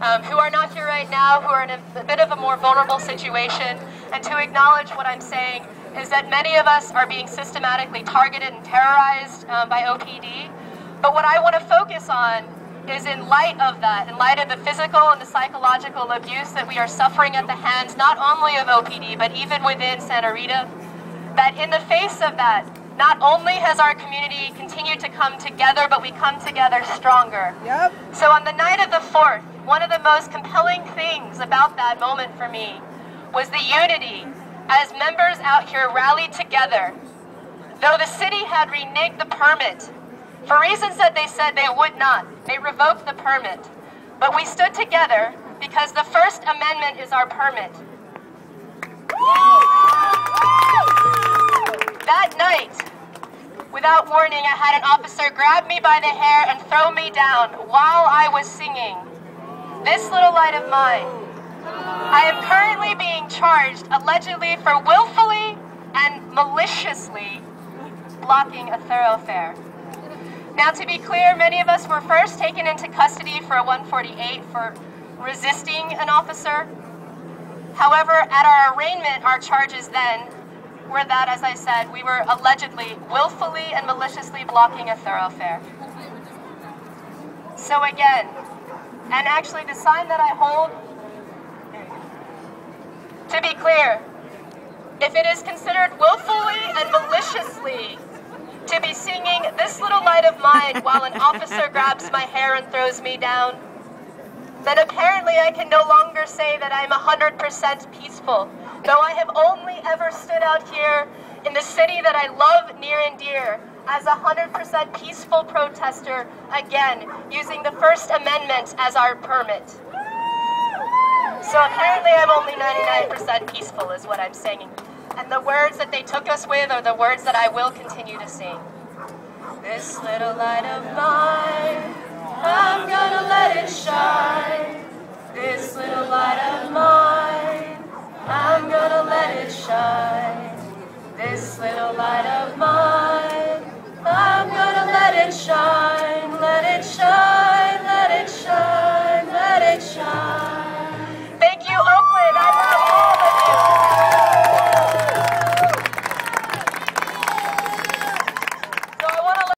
um, who are not here right now, who are in a, a bit of a more vulnerable situation, and to acknowledge what I'm saying is that many of us are being systematically targeted and terrorized um, by OPD. But what I want to focus on is in light of that, in light of the physical and the psychological abuse that we are suffering at the hands not only of OPD, but even within Santa Rita, that in the face of that, not only has our community continued to come together, but we come together stronger. Yep. So on the night of the 4th, one of the most compelling things about that moment for me was the unity as members out here rallied together. Though the city had reneged the permit, for reasons that they said they would not, they revoked the permit. But we stood together because the First Amendment is our permit. That night, without warning, I had an officer grab me by the hair and throw me down while I was singing. This little light of mine. I am currently being charged allegedly for willfully and maliciously blocking a thoroughfare. Now, to be clear, many of us were first taken into custody for a 148 for resisting an officer. However, at our arraignment, our charges then were that, as I said, we were allegedly willfully and maliciously blocking a thoroughfare. So again, and actually the sign that I hold, to be clear, if it is considered willfully and maliciously to be singing This Little Light of Mine while an officer grabs my hair and throws me down, then apparently I can no longer say that I'm 100% peaceful, though I have only ever stood out here in the city that I love near and dear as a 100% peaceful protester, again, using the First Amendment as our permit. So apparently I'm only 99% peaceful is what I'm saying. And the words that they took us with are the words that I will continue to sing. This little light of mine, I'm gonna let it shine.